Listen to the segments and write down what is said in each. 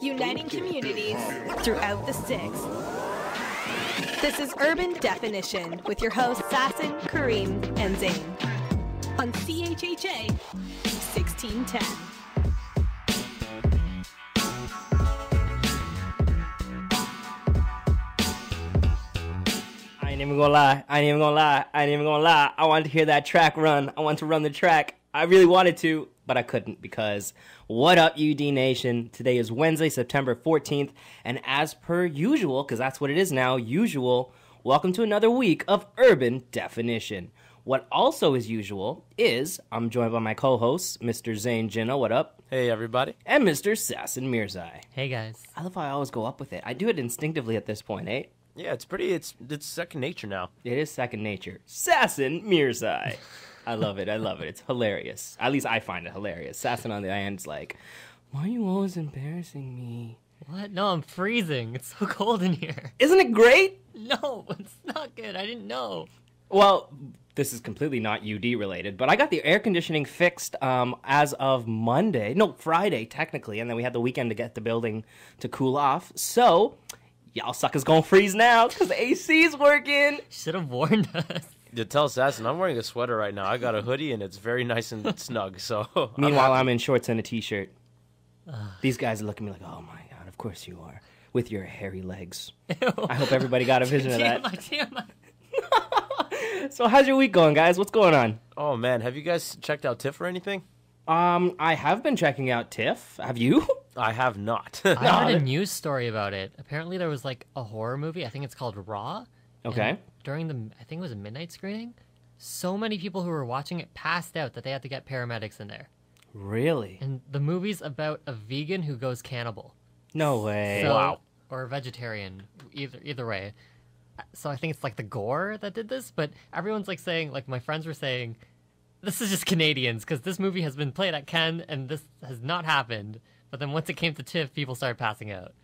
uniting communities throughout the sticks. This is Urban Definition with your hosts Sassan, Kareem, and Zayn on CHHA 1610. I ain't even gonna lie. I ain't even gonna lie. I ain't even gonna lie. I wanted to hear that track run. I wanted to run the track. I really wanted to, but I couldn't because what up, UD Nation? Today is Wednesday, September 14th, and as per usual, because that's what it is now, usual, welcome to another week of Urban Definition. What also is usual is I'm joined by my co hosts, Mr. Zayn Jinna, what up? Hey, everybody. And Mr. Sassan Mirzai. Hey guys. I love how I always go up with it. I do it instinctively at this point, eh? Yeah, it's pretty. It's it's second nature now. It is second nature. Sassan Mirzai. I love it. I love it. It's hilarious. At least I find it hilarious. Sassan on the end's like, why are you always embarrassing me? What? No, I'm freezing. It's so cold in here. Isn't it great? No, it's not good. I didn't know. Well, this is completely not UD related, but I got the air conditioning fixed um, as of Monday. No, Friday, technically. And then we had the weekend to get the building to cool off. So, y'all suckers gonna freeze now because the AC's working. Should have warned us. You tell Assassin, I'm wearing a sweater right now. I got a hoodie and it's very nice and snug. So Meanwhile, I'm in shorts and a t-shirt. These guys look at me like, "Oh my god, of course you are." With your hairy legs. I hope everybody got a vision of that. TMI, TMI. So, how's your week going, guys? What's going on? Oh man, have you guys checked out TIFF or anything? Um, I have been checking out TIFF. Have you? I have not. I heard a news story about it. Apparently, there was like a horror movie. I think it's called Raw. and Okay. During the, I think it was a midnight screening. So many people who were watching it passed out that they had to get paramedics in there. Really? And the movie's about a vegan who goes cannibal. No way. So, Or a vegetarian, either either way. So I think it's like the gore that did this, but everyone's like saying, like my friends were saying, this is just Canadians because this movie has been played at Cannes and this has not happened. But then once it came to TIFF, people started passing out.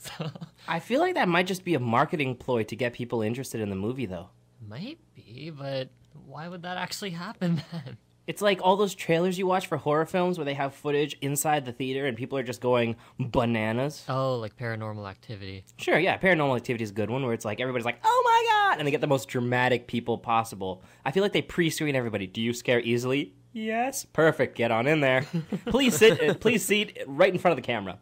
So I feel like that might just be a marketing ploy to get people interested in the movie, though. might be, but why would that actually happen then? It's like all those trailers you watch for horror films where they have footage inside the theater and people are just going bananas. Oh, like paranormal activity. Sure, yeah, Paranormal Activity is a good one where it's like everybody's like, "Oh my god!" and they get the most dramatic people possible. I feel like they pre-screen everybody. Do you scare easily? Yes. Perfect. Get on in there. please sit. uh, please seat right in front of the camera.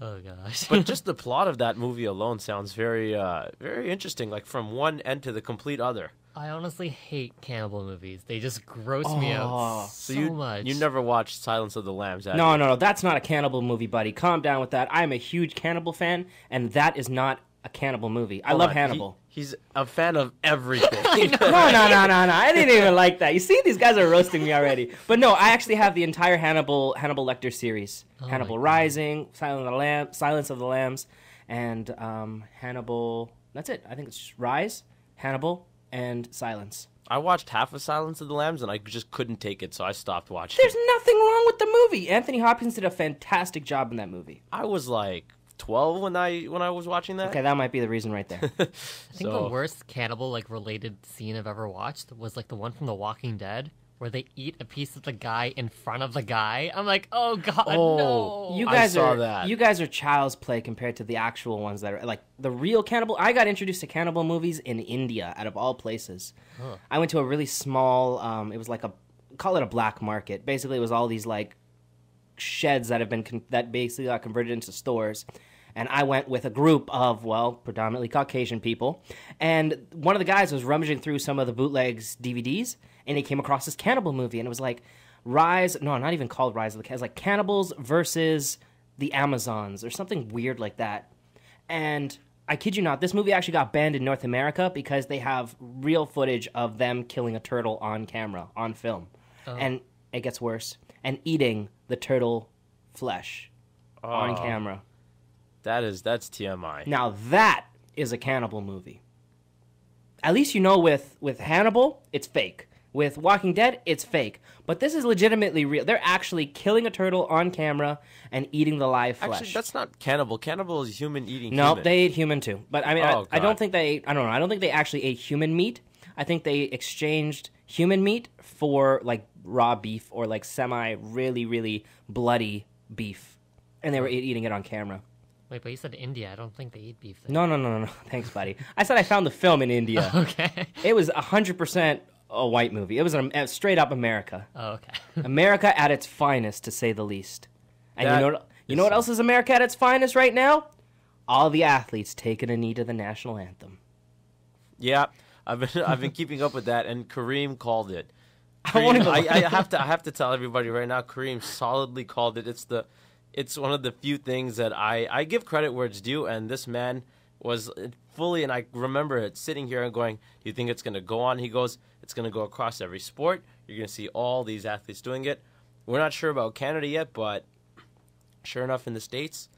Oh gosh. but just the plot of that movie alone sounds very, uh, very interesting. Like from one end to the complete other. I honestly hate cannibal movies. They just gross me Oh, out so, you much. you never watched Silence of the Lambs? have No, you? no, no. That's not a cannibal movie, buddy. Calm down with that. I am a huge cannibal fan, and that is not a cannibal movie. I Hold love on, he- Hannibal. He's a fan of everything. no, no, no, no, no. I didn't even like that. You see, these guys are roasting me already. But no, I actually have the entire Hannibal Hannibal Lecter series: Oh Hannibal Rising, Silence of the Lamb, Silence of the Lambs, and um, Hannibal. That's it. I think it's Rise, Hannibal, and Silence. I watched half of Silence of the Lambs and I just couldn't take it, so I stopped watching. There's nothing wrong with the movie. Anthony Hopkins did a fantastic job in that movie. I was like 12 when I when I was watching that. Okay, that might be the reason right there. I think So- the worst cannibal like related scene I've ever watched was like the one from The Walking Dead where they eat a piece of the guy in front of the guy. I'm like, oh god, Oh, no. You I guys saw are that. you guys are child's play compared to the actual ones that are like the real cannibal. I got introduced to cannibal movies in India, out of all places. I went to a really small. Um, it was like a call it a black market. Basically, it was all these like sheds that have been con- that basically got converted into stores. And I went with a group of well, predominantly Caucasian people, and one of the guys was rummaging through some of the bootlegs DVDs, and he came across this cannibal movie, and it was like Rise. No, not even called Rise of the Cannibals. Like cannibals versus the Amazons, or something weird like that. And I kid you not, this movie actually got banned in North America because they have real footage of them killing a turtle on camera, on film. Oh. And it gets worse. And eating the turtle flesh on Oh. camera. That is that's TMI. Now that is a cannibal movie. At least you know with with Hannibal, it's fake. With Walking Dead, it's fake. But this is legitimately real. They're actually killing a turtle on camera and eating the live flesh. Actually, that's not cannibal. Cannibal is human eating No, human. they ate human too. But I mean, I- Oh, I, don't think they. Ate, I don't know. I don't think they actually ate human meat. I think they exchanged human meat for like raw beef or like semi really really bloody beef. and they were eating it on camera. Wait, but you said India. I don't think they eat beef there. No, no, no, no, no. Thanks, buddy. I said I found the film in India. Okay. it was hundred percent a white movie. It was a, a uh, straight up America. Oh, okay. America at its finest, to say the least. And That you know, what- you know what else is America at its finest right now? All the athletes taking a knee to the national anthem. Yeah, I've been I've been keeping up with that, and Kareem called it. I won't Kareem, even- I, I have to I have to tell everybody right now. Kareem solidly called it. It's the it's one of the few things that I I give credit where it's due, and this man was fully. And I remember it sitting here and going, "Do you think it's going to go on?" He goes, "It's going to go across every sport. You're going to see all these athletes doing it." We're not sure about Canada yet, but sure enough, in the states.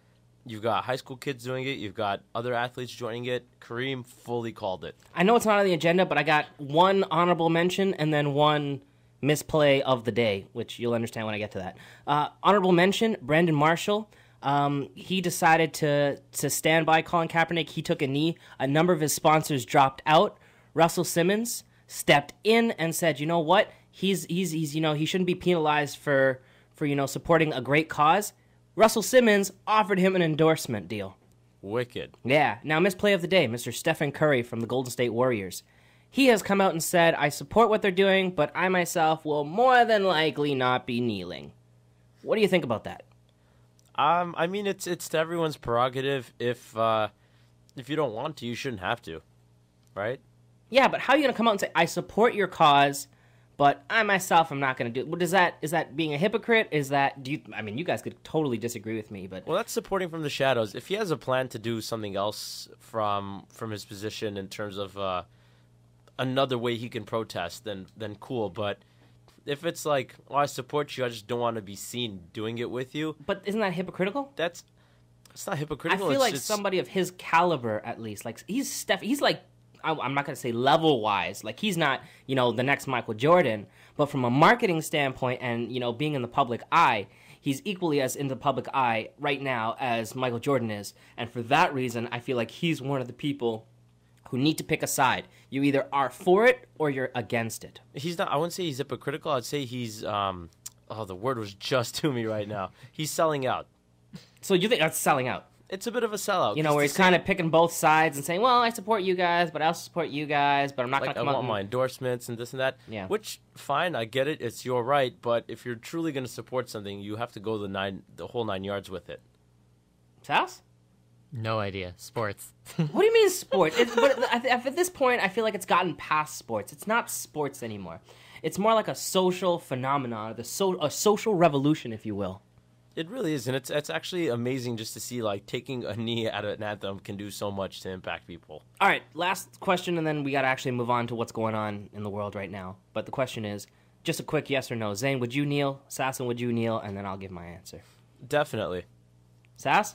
You've got high school kids doing it. You've got other athletes joining it. Kareem fully called it. I know it's not on the agenda, but I got one honorable mention and then one misplay of the day, which you'll understand when I get to that. Uh, honorable mention: Brandon Marshall. Um, he decided to to stand by Colin Kaepernick. He took a knee. A number of his sponsors dropped out. Russell Simmons stepped in and said, "You know what? He's he's he's you know he shouldn't be penalized for for you know supporting a great cause." Russell Simmons offered him an endorsement deal. Wicked. Yeah. Now, misplay of the day, Mr. Stephen Curry from the Golden State Warriors. He has come out and said, I support what they're doing, but I myself will more than likely not be kneeling. What do you think about that? Um, I mean, it's it's to everyone's prerogative. If uh, if you don't want to, you shouldn't have to, right? Yeah, but how are you going to come out and say, I support your cause, but I myself am not going to do it? What is that? Is that being a hypocrite? Is that, do you, I mean, you guys could totally disagree with me, but Well, that's supporting from the shadows. If he has a plan to do something else from from his position in terms of uh, another way he can protest, then then cool. But if it's like, oh, I support you, I just don't want to be seen doing it with you. but isn't that hypocritical? That's it's not hypocritical. I feel it's, like it's- somebody of his caliber, at least, like he's Steph. He's like, I- I'm not gonna say level wise, like he's not, you know, the next Michael Jordan, but from a marketing standpoint and you know being in the public eye, he's equally as in the public eye right now as Michael Jordan is, and for that reason, I feel like he's one of the people who need to pick a side. You either are for it or you're against it. he's not. I wouldn't say he's hypocritical. I'd say he's. Um, oh, the word was just to me right now. He's selling out. So you think that's selling out? It's a bit of a sellout. You know, where he's kind of picking both sides and saying, "Well, I support you guys, but I also support you guys, but I'm not like I gonna come out." want my endorsements and this and that. Yeah. Which fine, I get it. It's your right. But if you're truly going to support something, you have to go the nine, the whole nine yards with it. Sals? No idea. Sports. What do you mean sports? It's, but at, at this point, I feel like it's gotten past sports. It's not sports anymore. It's more like a social phenomenon, the so, a social revolution, if you will. It really is, and it's it's actually amazing just to see like taking a knee at an anthem can do so much to impact people. All right, last question, and then we got to actually move on to what's going on in the world right now. But the question is just a quick yes or no. Zayn, would you kneel? Sassan, would you kneel? And then I'll give my answer. Definitely. Sass?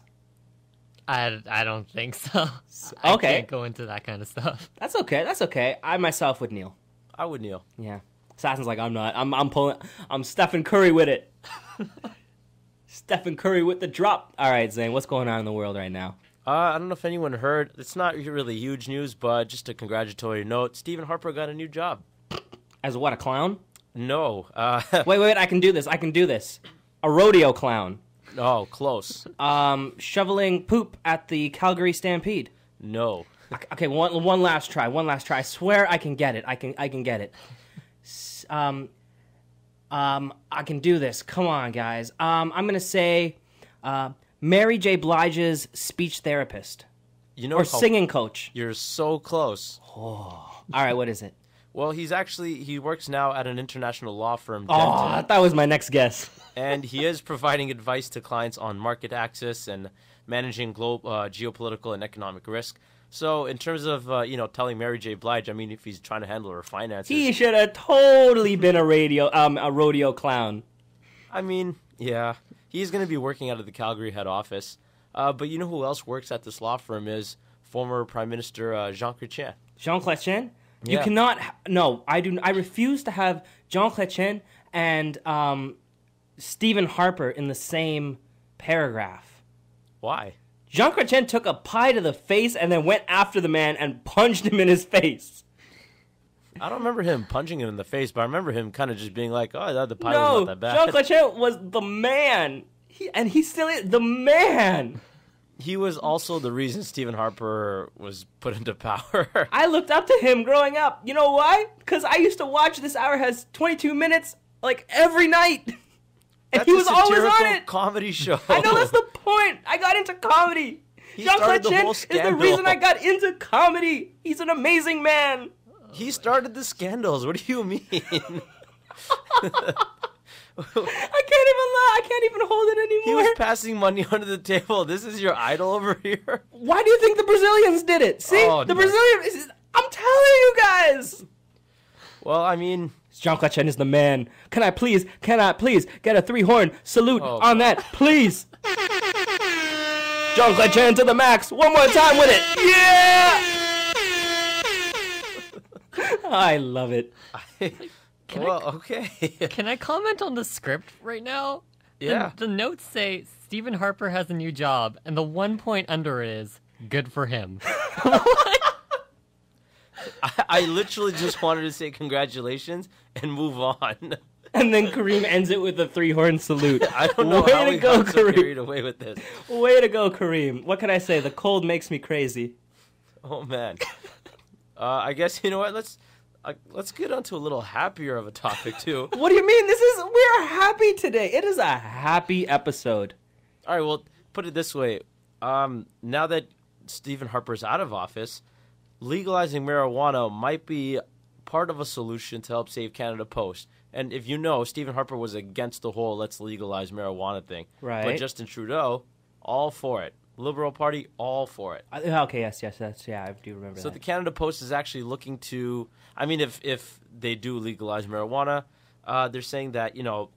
I, I don't think so. I okay. can't go into that kind of stuff. That's okay. That's okay. I myself would kneel. I would kneel. Yeah. Assassin's like, I'm not. I'm, I'm pulling. I'm Stephen Curry with it. Stephen Curry with the drop. All right, Zayn, what's going on in the world right now? Uh, I don't know if anyone heard. It's not really huge news, but just a congratulatory note. Stephen Harper got a new job. As what, a clown? No. Uh, Wait, wait, I can do this. I can do this. A rodeo clown. Oh, close. Um, shoveling poop at the Calgary Stampede. No. Okay, one one last try. One last try. I swear I can get it. I can I can get it. Um, um, I can do this. Come on, guys. Um, I'm gonna say, uh, Mary J. Blige's speech therapist You know or singing coach. You're so close. All right, what is it? Well, he's actually he works now at an international law firm, Oh, Dentons, that was my next guess. and he is providing advice to clients on market access and managing global uh, geopolitical and economic risk. So, in terms of uh, you know telling Mary J. Blige, I mean, if he's trying to handle her finances, He should have totally been a radio um a rodeo clown. I mean, yeah, he's going to be working out of the Calgary head office. Uh, but you know who else works at this law firm is former Prime Minister uh, Jean Chrétien. Jean Chrétien? You cannot. No, I do. I refuse to have Jean Chrétien and um, Stephen Harper in the same paragraph. Why? Jean Chrétien took a pie to the face and then went after the man and punched him in his face. I don't remember him punching him in the face, but I remember him kind of just being like, "Oh, that the pie was not that bad." Jean Chrétien was the man. He, and he still is the man. He was also the reason Stephen Harper was put into power. I looked up to him growing up. You know why? Because I used to watch This Hour Has 22 Minutes like every night. And That's he was always on it. comedy show. I know that's the point. I got into comedy. He Jean started the Chrétien is the reason I got into comedy. He's an amazing man. He started the scandals. What do you mean? I can't even lie. I can't even hold it anymore. he was passing money under the table. This is your idol over here. Why do you think the Brazilians did it? See, Oh, the no. Brazilians. I'm telling you guys. Well, I mean, Jean Claude Chen is the man. Can I please, can I please get a three horn salute Oh, on that, please? Jean Claude Chen to the max. One more time with it. Yeah! I love it. Can I- well, okay. Can I comment on the script right now? Yeah. The, notes say Stephen Harper has a new job, and the one point under it is good for him. I, I literally just wanted to say congratulations and move on. And then Kareem ends it with a three horn salute. I don't know Way how to we go, got so Kareem. carried away with this. Way to go, Kareem. What can I say? The cold makes me crazy. Oh man. Uh, I guess you know what. Let's uh, let's get onto a little happier of a topic too. What do you mean? This is we're happy today. It is a happy episode. All right. Well, put it this way. Um, now that Stephen Harper's out of office, legalizing marijuana might be part of a solution to help save Canada Post. And if you know, Stephen Harper was against the whole "let's legalize marijuana" thing. Right. But Justin Trudeau, all for it. Liberal Party, all for it. Uh, Okay, yes, yes, that's yeah. I do remember So that. the Canada Post is actually looking to. I mean, if if they do legalize marijuana, uh, they're saying that you know,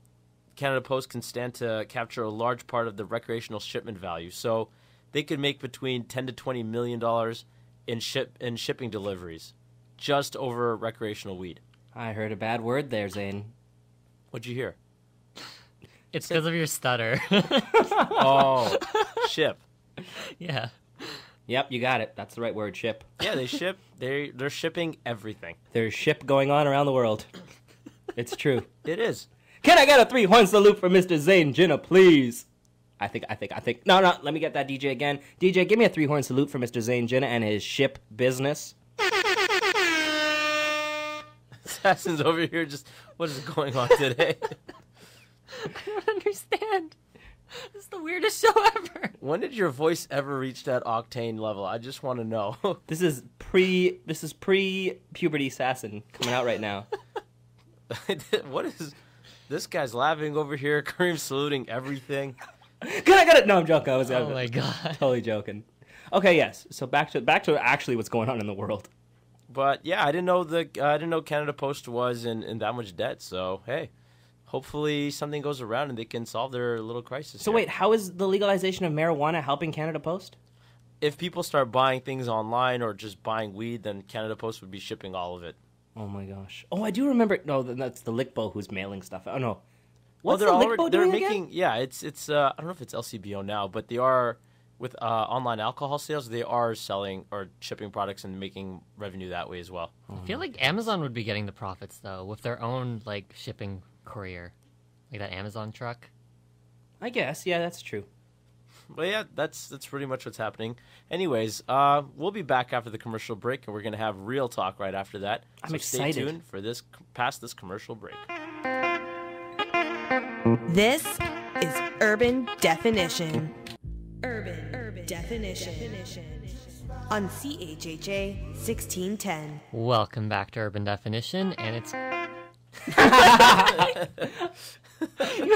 Canada Post can stand to capture a large part of the recreational shipment value. So they could make between ten to twenty million dollars in ship in shipping deliveries, just over recreational weed. I heard a bad word there, Zayn. What'd you hear? It's because of your stutter. Oh, ship. yeah. Yep, you got it. That's the right word. Ship. Yeah, they ship. They they're shipping everything. There's ship going on around the world. It's true. It is. Can I get a three horn salute for Mr. Zayn Jenna, please? I think, I think, I think. No, no. Let me get that DJ again. DJ, give me a three horn salute for Mr. Zayn Jenna and his ship business. Assassin's over here. Just what is going on today? I don't understand. This is the weirdest show ever. When did your voice ever reach that octane level? I just want to know. This is pre. This is pre puberty assassin coming out right now. what is this guy's laughing over here? Kareem saluting everything. Can I get it? No, I'm joking. I was Oh I'm my god. totally joking. Okay, yes. So back to back to actually what's going on in the world. But yeah, I didn't know the uh, I didn't know Canada Post was in, in that much debt. So hey, hopefully something goes around and they can solve their little crisis. So here. wait, how is the legalization of marijuana helping Canada Post? if people start buying things online or just buying weed, then Canada Post would be shipping all of it. Oh my gosh. Oh, I do remember. No, that's the Lickbo who's mailing stuff. Oh no. Well, What's they're the already Lickbo they're doing making again? yeah, it's it's uh, I don't know if it's LCBO now, but they are with uh, online alcohol sales. They are selling or shipping products and making revenue that way as well. I feel like Amazon would be getting the profits though with their own like shipping courier, like that Amazon truck. I guess. Yeah, that's true. But yeah, that's that's pretty much what's happening. Anyways, uh, we'll be back after the commercial break, and we're gonna have real talk right after that. I'm so excited. Stay tuned for this past this commercial break. This is Urban Definition. Urban, Urban Definition. On CHHA 1610. Welcome back to Urban Definition, and it's. You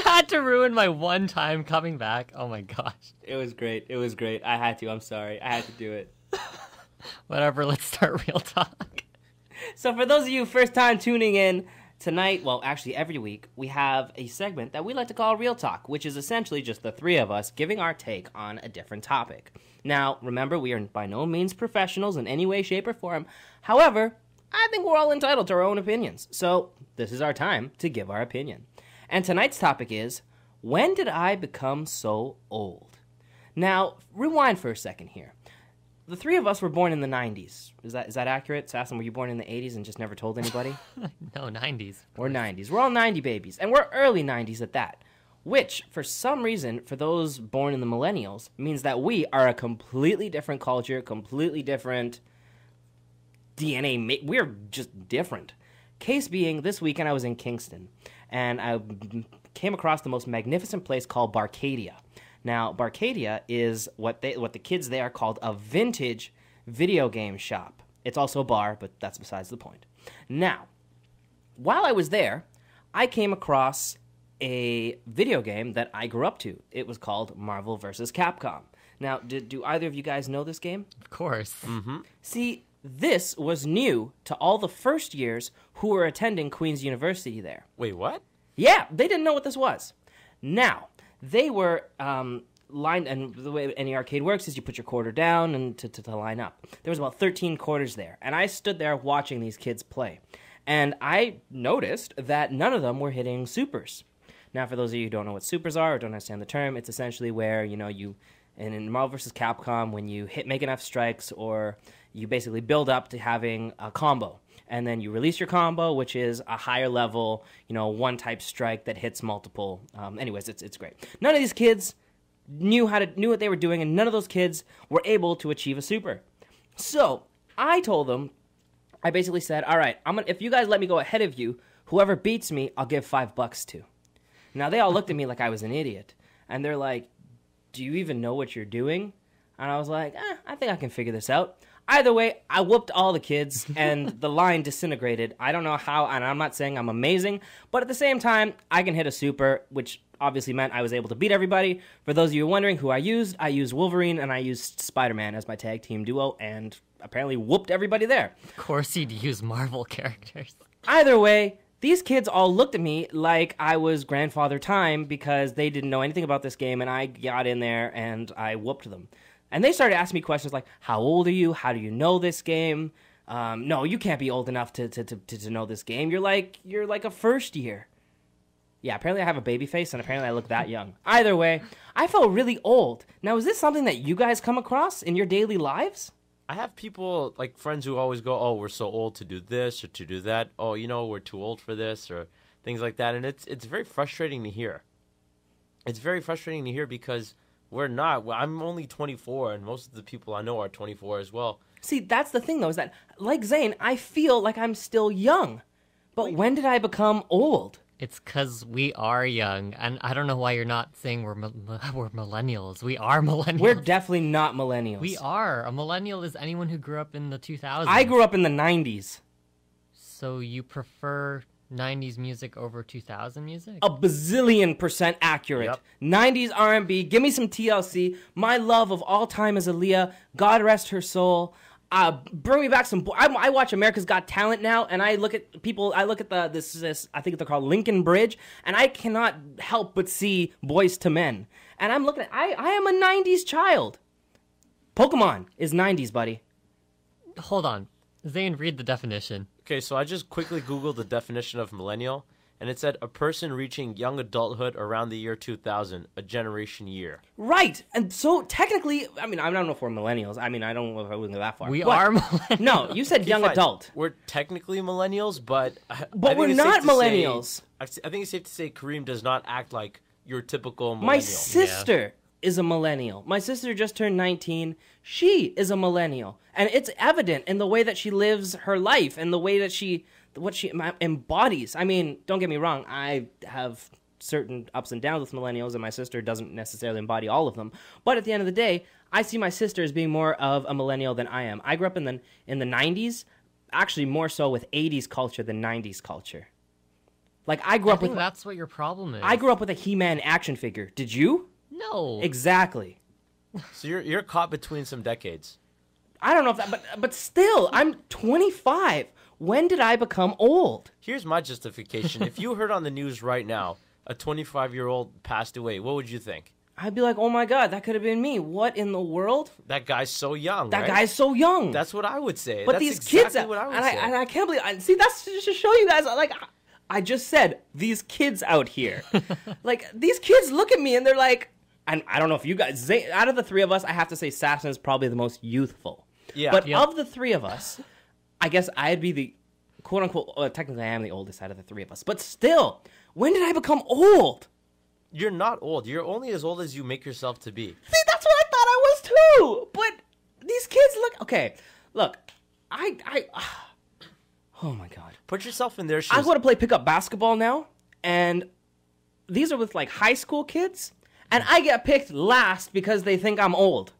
had to ruin my one time coming back. Oh my gosh. It was great. It was great. I had to. I'm sorry. I had to do it. Whatever, let's start real talk. So, for those of you first time tuning in tonight, well, actually every week, we have a segment that we like to call Real Talk, which is essentially just the three of us giving our take on a different topic. Now, remember, we are by no means professionals in any way, shape, or form. However, I think we're all entitled to our own opinions. So, this is our time to give our opinion. And tonight's topic is When did I become so old? Now, rewind for a second here the three of us were born in the 90s. Is that is that accurate? Sassan, were you born in the 80s and just never told anybody? No, 90s. we're 90s. We're all 90 babies, and we're early 90s at that. which for some reason for those born in the millennials means that we are a completely different culture, completely different DNA. We're just different. Case being, this weekend I was in Kingston, and I came across the most magnificent place called Barcadia. Now, Barcadia is what they what the kids there called a vintage video game shop. It's also a bar, but that's besides the point. Now, while I was there, I came across a video game that I grew up to. It was called Marvel vs. Capcom. Now, did, do either of you guys know this game? Of course. Mm-hmm. See, this was new to all the first years who were attending Queen's University there. Wait, what? Yeah, they didn't know what this was. Now, they were um, lined, and the way any arcade works is you put your quarter down and to, to, to line up. There was about 13 quarters there, and I stood there watching these kids play. And I noticed that none of them were hitting supers. Now, for those of you who don't know what supers are or don't understand the term, it's essentially where, you know, you, and in Marvel vs. Capcom, when you hit make enough strikes or you basically build up to having a combo and then you release your combo, which is a higher level, you know, one type strike that hits multiple. Um, anyways, it's it's great. None of these kids knew how to knew what they were doing, and none of those kids were able to achieve a super. So I told them, I basically said, "All right, I'm gonna if you guys let me go ahead of you, whoever beats me, I'll give five bucks to." Now they all looked at me like I was an idiot, and they're like, "Do you even know what you're doing?" And I was like, eh, "I think I can figure this out." Either way, I whooped all the kids, and the line disintegrated. I don't know how, and I'm not saying I'm amazing, but at the same time, I can hit a super, which obviously meant I was able to beat everybody. For those of you wondering who I used, I used Wolverine and I used Spider Man as my tag team duo, and apparently whooped everybody there. Of course, you'd use Marvel characters. Either way, these kids all looked at me like I was grandfather time because they didn't know anything about this game, and I got in there and I whooped them. And they started asking me questions like, "How old are you? How do you know this game?" Um, no, you can't be old enough to, to, to, to, know this game. You're like you're like a first year. Yeah, apparently I have a baby face, and apparently I look that young. Either way, I felt really old. Now, is this something that you guys come across in your daily lives? I have people like friends who always go, "Oh, we're so old to do this or to do that. Oh, you know, we're too old for this or things like that." And it's it's very frustrating to hear. It's very frustrating to hear because we're not. I'm only 24, and most of the people I know are 24 as well. See, that's the thing though, is that like Zayn, I feel like I'm still young. But when did I become old? It's because we are young, and I don't know why you're not saying we're mil- we're millennials. We are millennials. We're definitely not millennials. we are. A millennial is anyone who grew up in the 2000s. I grew up in the 90s. So you prefer 90s music over 2000 music? A bazillion percent accurate. Yep. 90s R&B. Give me some TLC. My love of all time is Aaliyah. God rest her soul. Uh, bring me back some. Bo- I, I watch America's Got Talent now, and I look at people. I look at the this this. I think they're called Linkin Bridge, and I cannot help but see Boyz II Men. And I'm looking at. I I am a '90s child. Pokemon is '90s, buddy. Hold on. Zayn, read the definition. Okay, so I just quickly googled the definition of millennial, and it said a person reaching young adulthood around the year 2000, a generation year. Right, and so technically, I mean, I don't know if we're millennials. I mean, I don't know if I wouldn't go that far. We But- are millennials. No, you said young Fine. adult. We're technically millennials, but I- But I think we're it's safe not to say- millennials. I I think it's safe to say Kareem does not act like your typical millennial. My sister is a millennial. My sister just turned 19. She is a millennial. And it's evident in the way that she lives her life and the way that she what she embodies. I mean, don't get me wrong, I have certain ups and downs with millennials and my sister doesn't necessarily embody all of them. But at the end of the day, I see my sister as being more of a millennial than I am. I grew up in the in the 90s, actually more so with 80s culture than 90s culture. Like I grew I up with that's what your problem is. I grew up with a He-Man action figure. Did you? No. Exactly. So you're you're caught between some decades. I don't know if that, but but still, I'm 25. When did I become old? Here's my justification. if you heard on the news right now a 25 year old passed away, what would you think? I'd be like, oh my god, that could have been me. What in the world? That guy's so young. That right? guy's so young. That's what I would say. but That's these exactly kids, what I would and, say. I, and I can't believe. I, see, that's just to show you guys. Like, I just said these kids out here, like these kids look at me and they're like, and I don't know if you guys. Out of the three of us, I have to say Saxon is probably the most youthful. Yeah. But Yep. of the three of us, I guess I'd be the quote unquote. Uh, technically, I am the oldest out of the three of us. But still, when did I become old? You're not old. You're only as old as you make yourself to be. See, that's what I thought I was too. But these kids look okay. Look, I I. Oh my god. Put yourself in their shoes. I want to play pickup basketball now, and these are with like high school kids, and I get picked last because they think I'm old.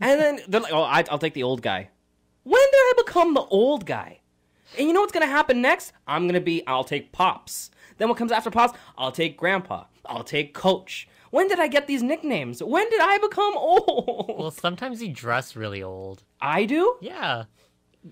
And then they're like, "Oh, I, I'll take the old guy." When did I become the old guy? And you know what's gonna happen next? I'm gonna be, I'll take pops. Then what comes after pops? I'll take grandpa. I'll take coach. When did I get these nicknames? When did I become old? Well, sometimes you dress really old. I do. Yeah.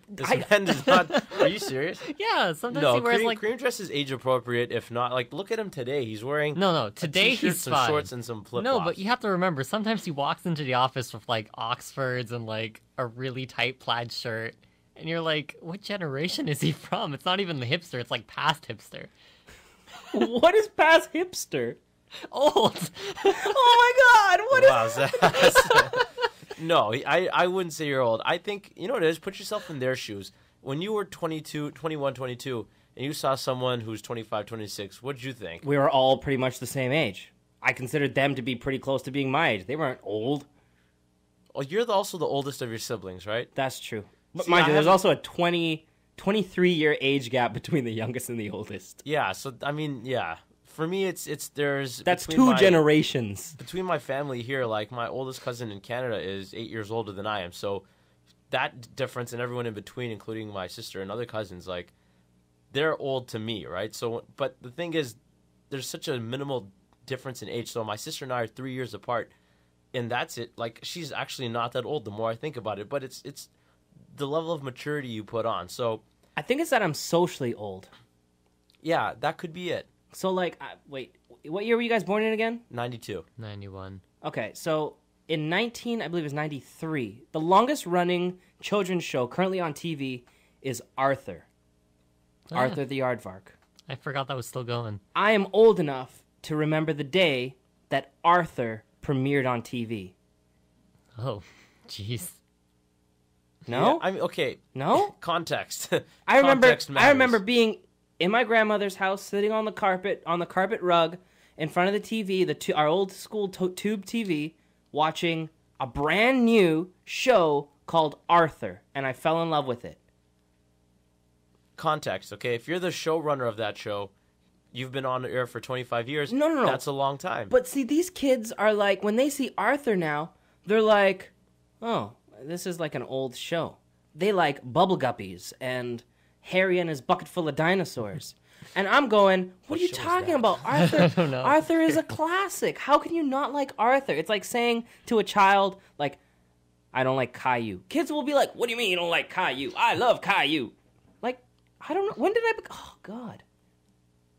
This I- man does not. Are you serious? Yeah, sometimes No, he wears cream, like cream dress is age appropriate. If not, like look at him today. He's wearing No, no. Today t-shirt, he's some fine. shorts and some flip No, but you have to remember, sometimes he walks into the office with like Oxfords and like a really tight plaid shirt. And you're like, what generation is he from? It's not even the hipster, it's like past hipster. what is past hipster? Old! Oh my god! What is? Wow, Zaz. No, I, I wouldn't say you're old. I think, you know what it is? Put yourself in their shoes. When you were 22, 21, 22, and you saw someone who's 25, 26, what did you think? we were all pretty much the same age. I considered them to be pretty close to being my age. They weren't old. Well, you're the, also the oldest of your siblings, right? That's true. But See, mind I you, there's haven't- also a 20, 23 year age gap between the youngest and the oldest. Yeah, so, I mean, yeah. For me, it's, it's, there's... That's two my- generations. between my family here, like my oldest cousin in Canada is eight years older than I am. So that difference and everyone in between, including my sister and other cousins, like they're old to me, right? So, but the thing is, there's such a minimal difference in age. So my sister and I are three years apart, and that's it. Like she's actually not that old. The more I think about it, but it's it's the level of maturity you put on. So I think it's that I'm socially old. yeah, that could be it. So, like, I, wait, what year were you guys born in again? Ninety-two. 91. Okay, so in 19, I believe it was 93, the longest running children's show currently on TV is Arthur. Ah. Arthur the Aardvark. I forgot that was still going. I am old enough to remember the day that Arthur premiered on TV. Oh, jeez. No? Yeah, I mean, okay. no? Context. I remember Context I remember being in my grandmother's house sitting on the carpet on the carpet rug in front of the TV, the tu- our old school to- tube TV, watching a brand new show called Arthur and I fell in love with it. context, okay? If you're the showrunner of that show, you've been on air for 25 years. No, no, no. That's a long time. But see these kids are like when they see Arthur now, they're like, "Oh, this is like an old show." They like Bubble Guppies and Harry and his bucket full of dinosaurs. And I'm going, what, are you talking about? Arthur. Arthur is a classic. How can you not like Arthur? It's like saying to a child, like, I don't like Caillou. Kids will be like, What do you mean you don't like Caillou? I love Caillou. Like, I don't know. When did I be- oh god.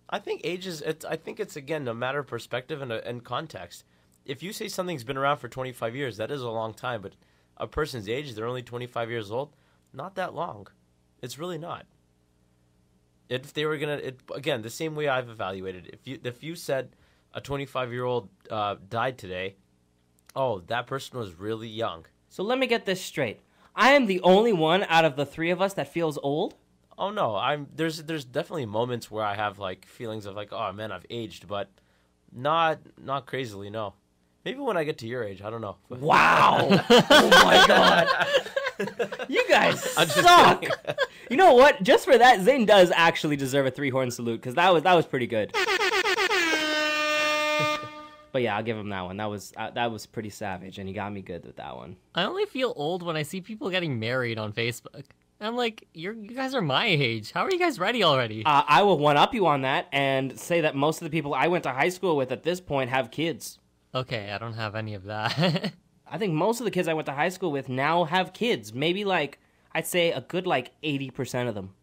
I think age is. It's, I think it's again a matter of perspective and, a, and context. If you say something's been around for 25 years, that is a long time. But a person's age, they're only 25 years old. Not that long. It's really not. If they were gonna, it, again, the same way I've evaluated. If you if you said a 25 year old uh, died today, oh, that person was really young. So let me get this straight. I am the only one out of the three of us that feels old. Oh no, I'm there's there's definitely moments where I have like feelings of like, oh man, I've aged, but not not crazily, no. Maybe when I get to your age, I don't know. Wow. oh my god. You guys suck. You know what? Just for that, Zayn does actually deserve a three horn salute because that was that was pretty good. but yeah, I'll give him that one. That was uh, that was pretty savage, and he got me good with that one. I only feel old when I see people getting married on Facebook. I'm like, you're, you guys are my age. How are you guys ready already? Uh, I will one up you on that and say that most of the people I went to high school with at this point have kids. okay, I don't have any of that. I think most of the kids I went to high school with now have kids. Maybe like I'd say a good like eighty percent of them.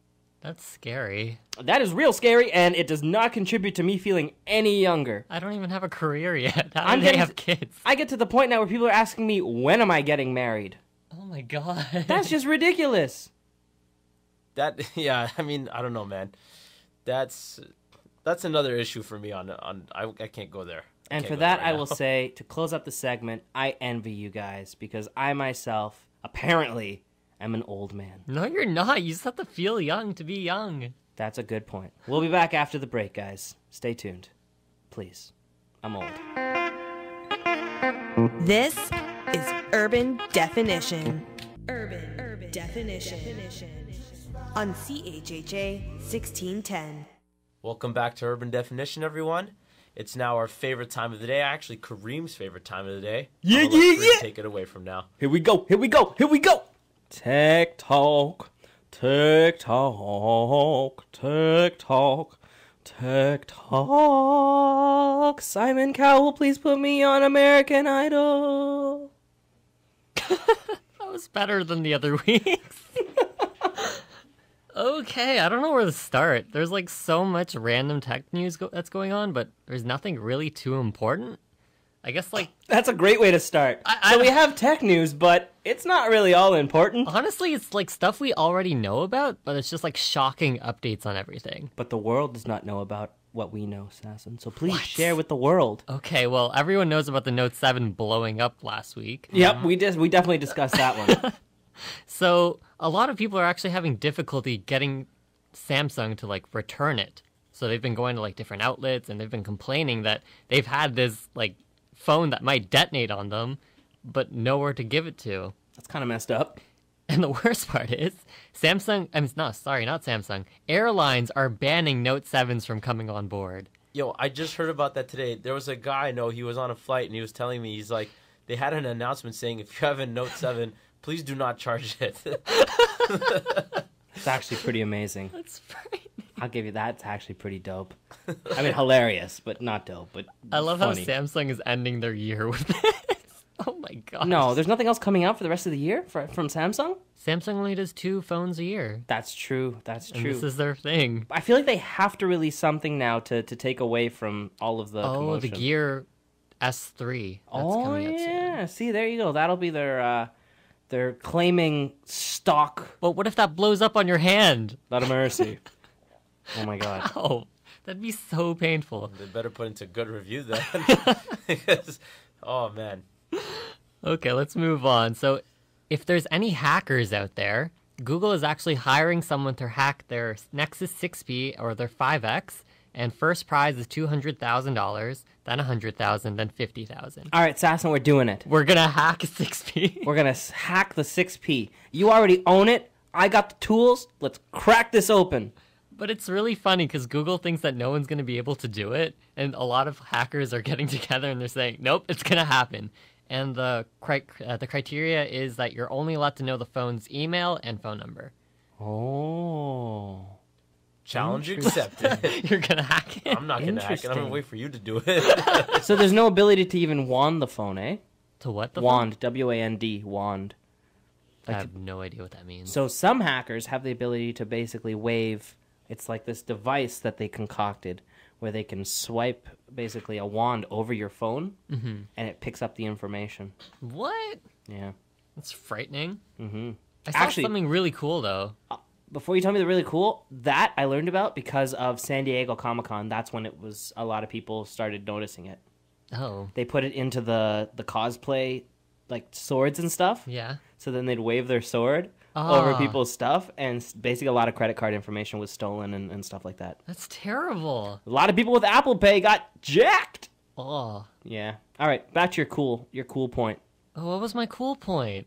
That's scary. That is real scary, and it does not contribute to me feeling any younger. I don't even have a career yet. How I'm do they getting have kids? I get to the point now where people are asking me, when am I getting married? Oh my god. That's just ridiculous. That yeah, I mean, I don't know, man. That's that's another issue for me on on I, I can't go there. And for that, right I will say, to close up the segment, I envy you guys because I myself, apparently, am an old man. No, you're not. You just have to feel young to be young. That's a good point. We'll be back after the break, guys. Stay tuned. Please. I'm old. This is Urban Definition. Urban, Urban Definition. On CHHA 1610. Welcome back to Urban Definition, everyone. It's now our favorite time of the day. Actually, Kareem's favorite time of the day. Yeah, I'm gonna let yeah, Kareem yeah. Take it away from now. Here we go. Here we go. Here we go. Tech talk. Tech talk. Tech talk. Tech talk. Simon Cowell, please put me on American Idol. That was better than the other weeks. okay, I don't know where to start. There's like so much random tech news go- that's going on, but there's nothing really too important. I guess like That's a great way to start. I- I so we have tech news, but it's not really all important. honestly, it's like stuff we already know about, but it's just like shocking updates on everything. But the world does not know about what we know, Sassan. So please What? share with the world. Okay, well, everyone knows about the Note 7 blowing up last week. Yep, we just we definitely discussed that one. So, a lot of people are actually having difficulty getting Samsung to like return it. So, they've been going to like different outlets and they've been complaining that they've had this like phone that might detonate on them, but nowhere to give it to. That's kind of messed up. And the worst part is, Samsung, I mean, no, sorry, not Samsung. Airlines are banning Note 7s from coming on board. Yo, I just heard about that today. There was a guy I know, he was on a flight and he was telling me, he's like, they had an announcement saying if you have a Note 7, please do not charge it. It's actually pretty amazing. That's frightening. I'll give you that. It's actually pretty dope. I mean, hilarious, but not dope. But I love funny. how Samsung is ending their year with this. Oh my god. No, there's nothing else coming out for the rest of the year for, from Samsung. Samsung only does two phones a year. That's true. That's And true. this is their thing. I feel like they have to release something now to, to take away from all of the. Oh, the. Gear S3. That's oh coming out soon. yeah. See, there you go. That'll be their. uh They're claiming stock. But what if that blows up on your hand? Not a mercy. oh my god. Oh, that'd be so painful. they better put into good review then. Because- oh, man. Okay, let's move on. So, if there's any hackers out there, Google is actually hiring someone to hack their Nexus 6P or their 5X, and first prize is $200,000, then a 100,000, then 50,000. All right, Sassan, we're doing it. We're gonna hack 6P. We're gonna hack the 6P. You already own it. I got the tools. Let's crack this open. But it's really funny because Google thinks that no one's going to be able to do it, and a lot of hackers are getting together and they're saying, "Nope, it's going to happen." And the cri- uh, the criteria is that you're only allowed to know the phone's email and phone number. Oh. Challenge accepted. You're gonna hack it. I'm not going to hack it. I'm gonna wait for you to do it. So there's no ability to even wand the phone, eh? to what the Wand. W A N D. Wand. Phone? I have no idea what that means. So some hackers have the ability to basically wave. It's like this device that they concocted where they can swipe basically a wand over your phone Mm-hmm. and it picks up the information. what? Yeah. That's frightening. Mm-hmm. I saw Actually- something really cool though. Before you tell me the really cool, that I learned about because of San Diego Comic Con. That's when it was a lot of people started noticing it. Oh, They put it into the the cosplay like swords and stuff. yeah. So then they'd wave their sword over Ah. people's stuff, and basically a lot of credit card information was stolen and, and stuff like that. That's terrible. A lot of people with Apple Pay got jacked. Oh. Yeah. All right, back to your cool your cool point. Oh, what was my cool point?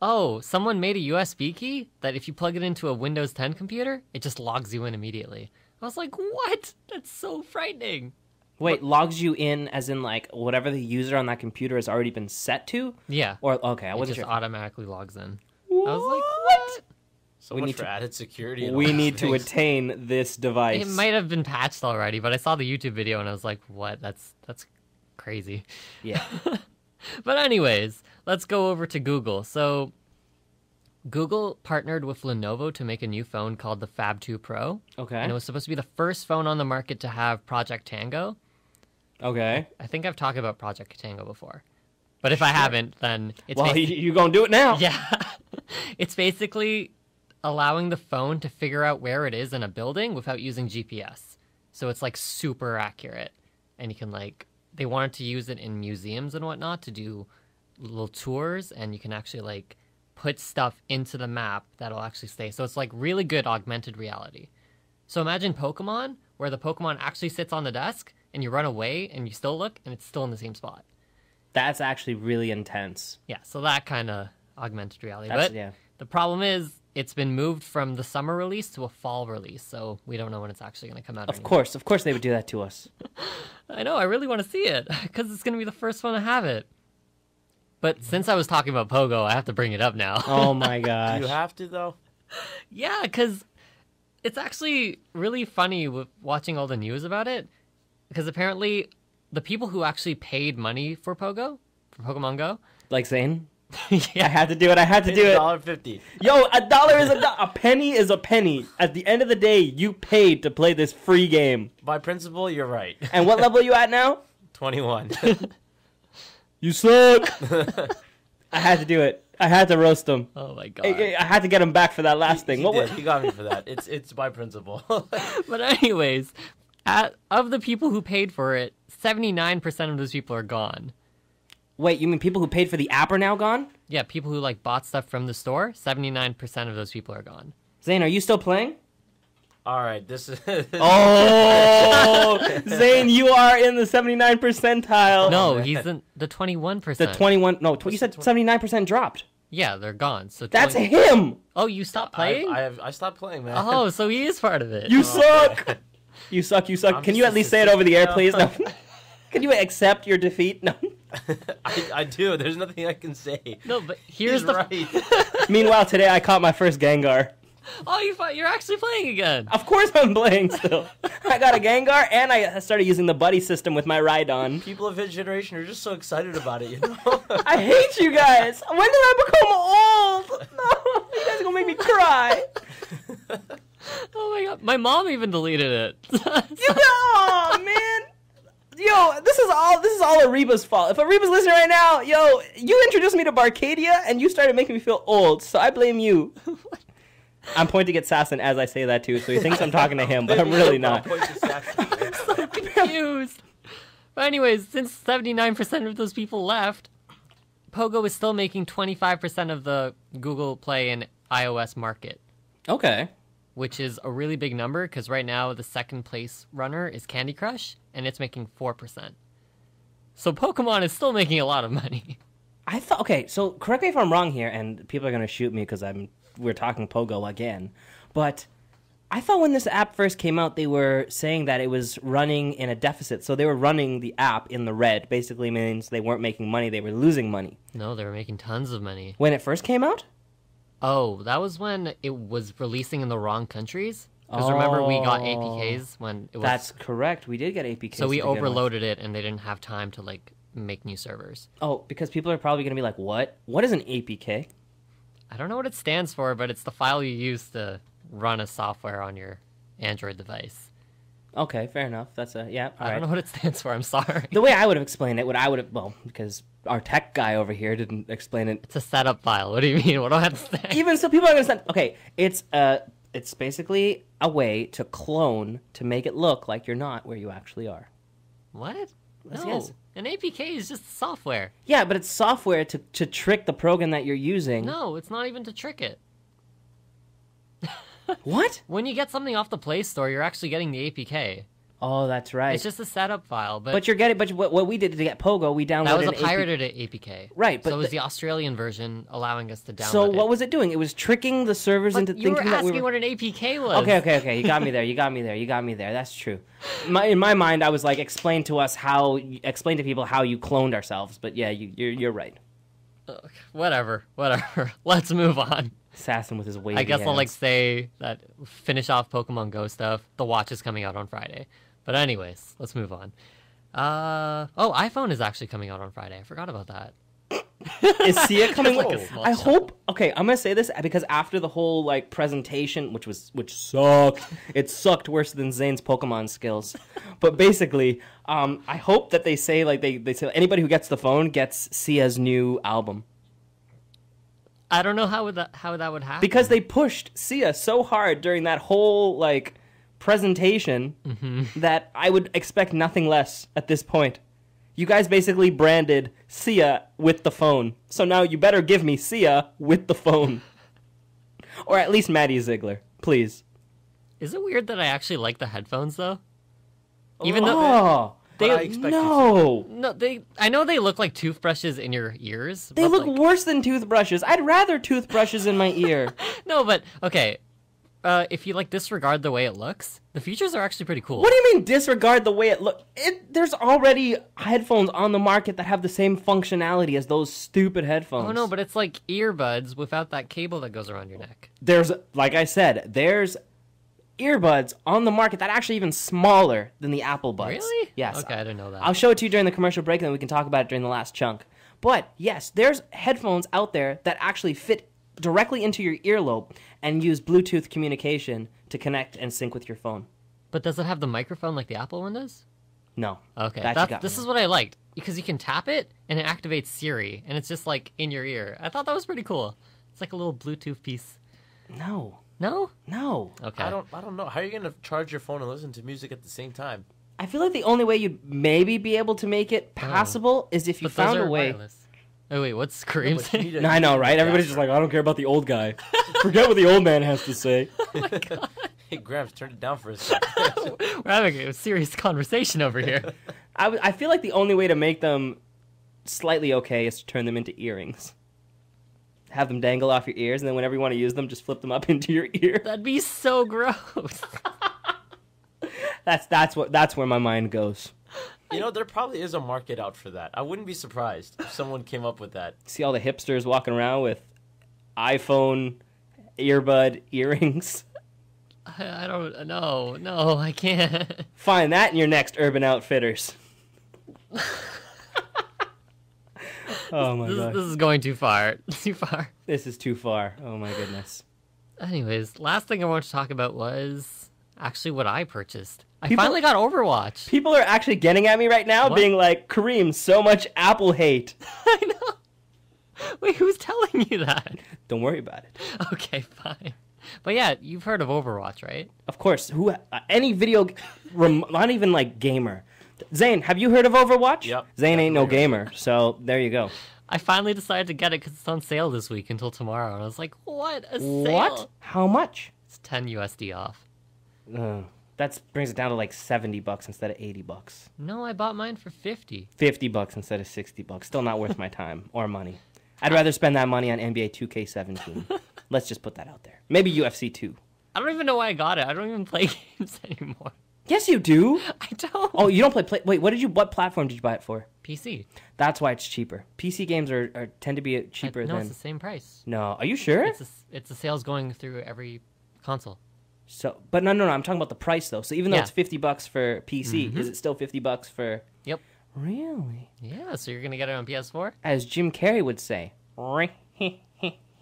Oh, someone made a USB key that if you plug it into a Windows 10 computer, it just logs you in immediately. I was like, what? That's so frightening. Wait, logs you in as in like whatever the user on that computer has already been set to, Yeah. or okay, I wasn't it just sure. automatically logs in. What? I was like, what? so We much need for to- added security. We need these to things. attain this device. It might have been patched already, but I saw the YouTube video and I was like, what? That's that's crazy. Yeah. But anyways, let's go over to Google. So Google partnered with Lenovo to make a new phone called the Phab 2 Pro. Okay. And it was supposed to be the first phone on the market to have Project Tango. Okay. I think I've talked about Project Tango before. But if I haven't, then it's Well, basi- you're gonna do it now? yeah. it's basically allowing the phone to figure out where it is in a building without using GPS. So it's like super accurate. And you can like they wanted to use it in museums and whatnot to do little tours and you can actually like put stuff into the map that'll actually stay. So it's like really good augmented reality. So imagine Pokemon where the Pokemon actually sits on the desk and you run away and you still look and it's still in the same spot. That's actually really intense. Yeah, so that kind of augmented reality. That's- but yeah. the problem is it's been moved from the summer release to a fall release, so we don't know when it's actually going to come out. Of anymore. course, of course they would do that to us. I know. I really want to see it because it's going to be the first one to have it. But since I was talking about Pogo, I have to bring it up now. Oh my Do gosh. you have to though? yeah, because it's actually really funny with watching all the news about it. Because apparently, the people who actually paid money for Pogo, for Pokemon Go, like Zayn? yeah, I had to do it. I had to do it. Dollar fifty. Yo, a dollar is a do- a penny is a penny. At the end of the day, you paid to play this free game. By principle, you're right. And what level are you at now? Twenty-one. You suck. I had to do it. I had to roast him. oh my god. I, I had to get him back for that last thing. He What did. was- He got me for that. It's it's by principle. But anyways, at, of the people who paid for it, seventy nine percent of those people are gone. Wait, you mean people who paid for the app are now gone? Yeah, people who like bought stuff from the store, seventy nine percent of those people are gone. Zayn, are you still playing? All right, this is. Oh, Zayn, you are in the 79 percentile. No, oh, man. he's in the twenty one percent. the percent. 21. No, tw- you said 79 percent dropped. Yeah, they're gone. So That's 20 him. Oh, you stopped playing? I have I stopped playing, man. Oh, so he is part of it. You oh, suck. You suck. You suck. I'm Can you at least say it over the air, please? No. Can you accept your defeat? No. I, I do. There's nothing I can say. No, but here's He's the. right. Meanwhile, today I caught my first Gengar. Oh, you fi- you're actually playing again. Of course I'm playing still. I got a Gengar and I started using the buddy system with my Rhydon. People of his generation are just so excited about it, you know. I hate you guys. When did I become old? No, you guys are gonna make me cry. Oh my god, my mom even deleted it. You oh man. Yo, this is all this is all Ariba's fault. If Ariba's listening right now, yo, you introduced me to Barcadia and you started making me feel old, so I blame you. I'm pointing at Sassan as I say that too, so he thinks I'm talking to him, but I'm really not. I'll point to Saxon, man. confused. But anyways, since 79% of those people left, Pogo is still making 25% of the Google Play and iOS market, Okay. which is a really big number because right now the second place runner is Candy Crush and it's making 4%. So Pokemon is still making a lot of money. I thought okay, so correct me if I'm wrong here, and people are gonna shoot me because I'm we're talking Pogo again, but I thought when this app first came out, they were saying that it was running in a deficit. So they were running the app in the red. Basically means they weren't making money; they were losing money No, they were making tons of money. when it first came out. Oh, that was when it was releasing in the wrong countries. Because remember, we got Oh. APKs when it was. That's correct. We did get APKs. so we overloaded it, and they didn't have time to like make new servers. Oh, because people are probably gonna be like, "What? What is an APK?" I don't know what it stands for, but it's the file you use to run a software on your Android device. Okay, fair enough. That's a yeah. I all don't know what it stands for. I'm sorry. The way I would have explained it, what I would have well, because our tech guy over here didn't explain it It's a setup file. What do you mean? What do I have to say? even so people are gonna understand okay it's uh it's basically a way to clone to make it look like you're not where you actually are What? Yes, No. yes. An APK is just software. yeah but it's software to, to trick the program that you're using No, it's not even to trick it. what When you get something off the Play Store, you're actually getting the APK. Oh that's right It's just a setup file, but, but you're getting but what, what we did to get pogo we downloaded that was a an AP pirated APK. Right, but so it was the- the Australian version allowing us to download so it. what was it doing it was tricking the servers But into you were thinking that asking we were what an APK was. Okay, okay, okay. You got me there. You got me there. You got me there. That's true. My, in my mind, I was like, explain to us how, explain to people how you cloned ourselves. But yeah, you, you're you're right. Whatever, whatever. Let's move on. Assassin with his wavy I guess I'll like say that finish off Pokemon Go stuff. The watch is coming out on Friday. But anyways, let's move on. Uh oh, iPhone is actually coming out on Friday. I forgot about that. Is Sia coming? like I shop. hope. Okay, I'm gonna say this because after the whole like presentation, which was which sucked, it sucked worse than Zayn's Pokemon skills. But basically, um, I hope that they say like they they say anybody who gets the phone gets Sia's new album I don't know how would that how that would happen. because they pushed Sia so hard during that whole like presentation Mm-hmm. that I would expect nothing less at this point. You guys basically branded Sia with the phone. So now you better give me Sia with the phone. Or at least Maddie Ziegler, please. Is it weird that I actually like the headphones though? Even though Oh, They- I expect you to. No. No, they. I know they look like toothbrushes in your ears. They look like- worse than toothbrushes. I'd rather toothbrushes in my ear. No, but okay. Uh, if you like disregard the way it looks, the features are actually pretty cool. What do you mean disregard the way it look? It there's already headphones on the market that have the same functionality as those stupid headphones. Oh no, but it's like earbuds without that cable that goes around your neck. there's like I said, there's earbuds on the market that are actually even smaller than the Apple Buds. Really? Yes. Okay, I didn't know that. I'll show it to you during the commercial break, and then we can talk about it during the last chunk. But yes, there's headphones out there that actually fit directly into your earlobe and use Bluetooth communication to connect and sync with your phone. But does it have the microphone like the Apple one does? No. Okay, That you that's, got this me. is what I liked because you can tap it and it activates Siri, and it's just like in your ear. I thought that was pretty cool. It's like a little Bluetooth piece. No. No? No. Okay. I don't. I don't know. How are you gonna charge your phone and listen to music at the same time? I feel like the only way you'd maybe be able to make it oh. passable is if you But those found are a way. wireless. Oh wait, what's Kareem But saying? No, I know, right? Everybody's just like, I don't care about the old guy. Forget what the old man has to say. Oh, hey, Gramps, turn it down for a second. We're having a serious conversation over here. I, w- I feel like the only way to make them slightly okay is to turn them into earrings. Have them dangle off your ears, and then whenever you want to use them, just flip them up into your ear. That'd be so gross. That's that's what that's where my mind goes. You know, there probably is a market out for that. I wouldn't be surprised if someone came up with that. See all the hipsters walking around with iPhone earbud earrings. I I don't know. No, I can't. Find that in your next Urban Outfitters. oh my This, god, this is going too far. Too far. this is too far. Oh my goodness. Anyways, last thing I wanted to talk about was actually what I purchased. I People- finally got Overwatch. People are actually getting at me right now, What? being like, "Kareem, so much Apple hate." I know. Wait, who's telling you that? Don't worry about it. Okay, fine. But yeah, you've heard of Overwatch, right? Of course, who uh, any video, rem, not even like gamer. Zayn, have you heard of Overwatch? Yep, Zayn ain't no gamer, so there you go. I finally decided to get it because it's on sale this week until tomorrow, and I was like, "What a sale!" What? How much? It's 10 USD off. Uh, that brings it down to like seventy bucks instead of eighty bucks. No, I bought mine for 50. Fifty bucks instead of sixty bucks. Still not worth my time or money. I'd rather spend that money on NBA 2K17. Let's just put that out there. Maybe UFC 2. I don't even know why I got it. I don't even play games anymore. Yes, you do. I don't. Oh, you don't play. play wait, what did you? What platform did you buy it for? PC. That's why it's cheaper. PC games are, are tend to be cheaper I, no, than. it's the same price. No, are you sure? It's a, it's a sales going through every console. So, but no, no, no. I'm talking about the price though. So even though Yeah. it's fifty bucks for PC, mm-hmm. is it still fifty bucks for? Yep. Really? Yeah, so you're gonna get it on PS4? As Jim Carrey would say.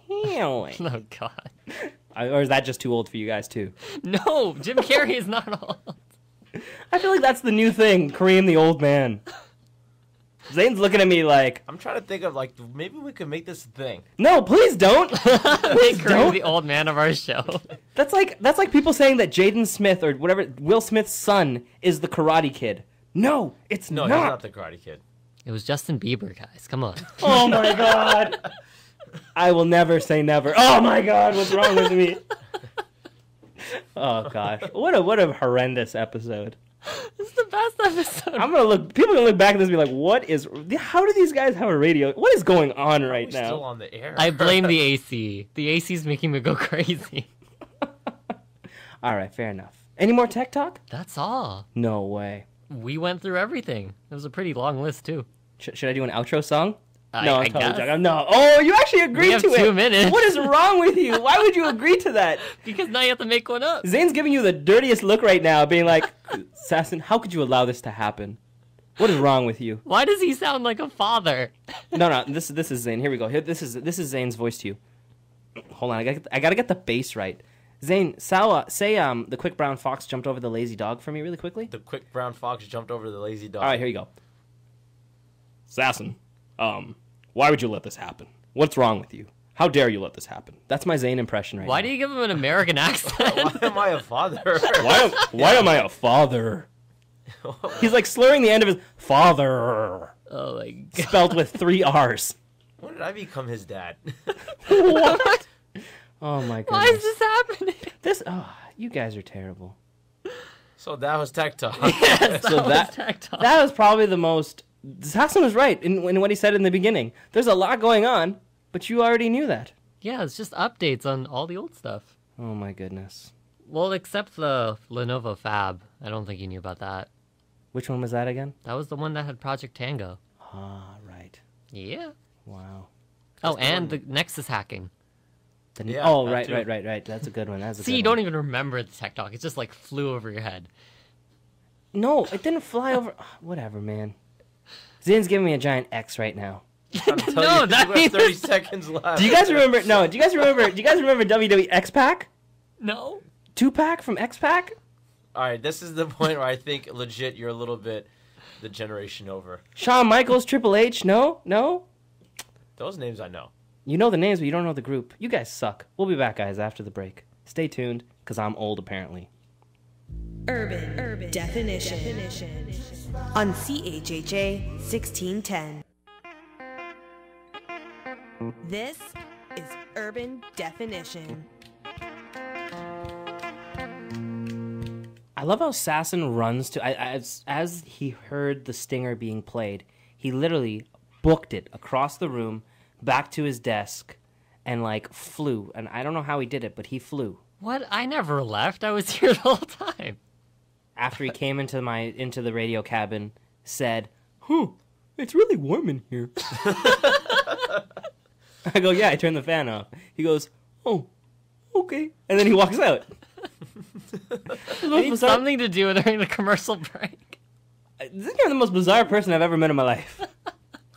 Really? Oh God. or is that just too old for you guys too? No, Jim Carrey is not old. I feel like that's the new thing. Kareem the old man. Zayn's looking at me like, I'm trying to think of like maybe we could make this a thing. no, please don't. Make Kareem don't. the old man of our show. That's like that's like people saying that Jaden Smith or whatever Will Smith's son is the Karate Kid. No, it's No, not. he's not the Karate Kid. It was Justin Bieber, guys. Come on. Oh my god. I will never say never. Oh my god, what's wrong with me? Oh gosh. What a what a horrendous episode. This is the best episode. I'm gonna look people are gonna look back at this and be like, what is how do these guys have a radio? What is going on right We're still now? on the air. I blame the AC. The AC is making me go crazy. Alright, fair enough. Any more tech talk? That's all. No way. We went through everything. It was a pretty long list too. Sh- should I do an outro song? I- no, I I'm totally guess. joking. No. Oh, you actually agreed have to it. two minutes. What is wrong with you? Why would you agree to that? Because now you have to make one up. Zayn's giving you the dirtiest look right now, being like, Assassin, how could you allow this to happen? What is wrong with you? Why does he sound like a father? No, no, this this is Zayn. Here we go. Here, this is this is Zayn's voice to you. Hold on, I got I gotta get the bass right. Zayn, Sawa, say um the quick brown fox jumped over the lazy dog for me really quickly. the quick brown fox jumped over the lazy dog. All right, here you go. Assassin, um, why would you let this happen? What's wrong with you? How dare you let this happen? That's my Zayn impression right Why now. do you give him an American accent? Why am I a father? Why am, why am I a father? He's like slurring the end of his father, oh my god. spelled with three R's. when did I become his dad? What? Oh my god. Why is goodness. this happening? This, oh, you guys are terrible. So that was Tech Talk. So that Tech Talk. that was probably the most. Hassan was right in, in what he said in the beginning. There's a lot going on, but you already knew that. Yeah, it's just updates on all the old stuff. Oh my goodness. Well, except the Lenovo Phab. I don't think you knew about that. Which one was that again? That was the one that had Project Tango. Ah, right. Yeah. Wow. Oh, the and one- the Nexus hacking. The- Yeah, oh, right, too. right, right, right. That's a good one. That's a See, good you don't even remember the tech talk. It just like flew over your head. No, it didn't fly over. Whatever, man. Zayn's giving me a giant X right now. I'm telling No, you, that you have 30 means- seconds left. Do you guys remember? No. Do you guys remember? Do you guys remember WWE X-Pac? No. Two pack from X-Pac? All right, this is the point where I think legit you're a little bit the generation over. Shawn Michaels, Triple H? No, no. Those names I know. You know the names, but you don't know the group. You guys suck. We'll be back, guys, after the break. Stay tuned, cause I'm old apparently. Urban, urban definition. On CHHA 1610. This is Urban Definition. I love how Sassan runs to as as he heard the stinger being played. He literally booked it across the room, back to his desk, and like flew. And I don't know how he did it, but he flew. What? I never left. I was here the whole time. After he came into my into the radio cabin, said, "Huh, it's really warm in here." I go, "Yeah, I turned the fan off." He goes, "Oh, okay," and then he walks out. The most Need something to do during the commercial break. This is the most bizarre person I've ever met in my life.